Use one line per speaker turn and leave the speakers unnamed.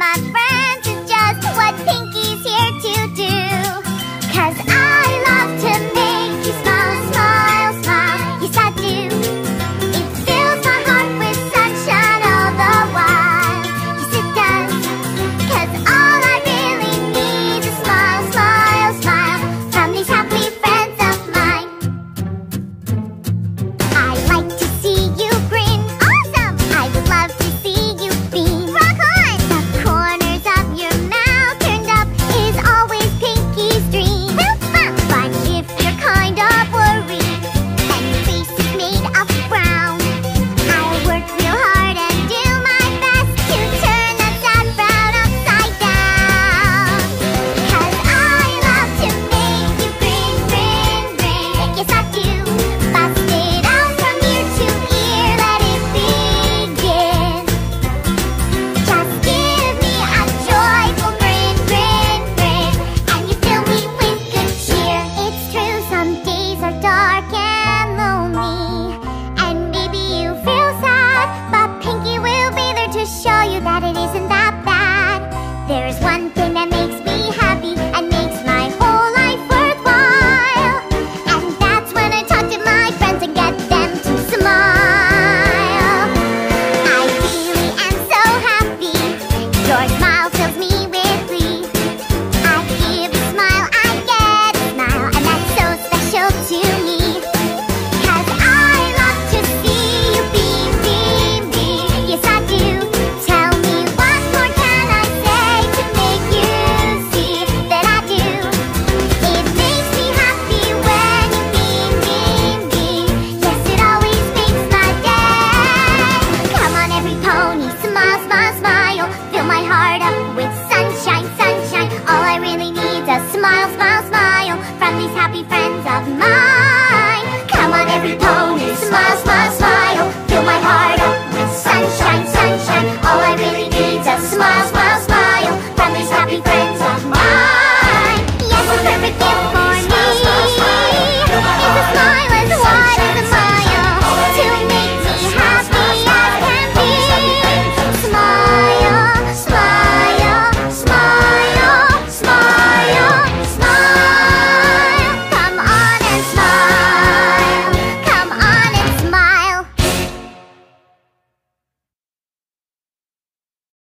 my friend.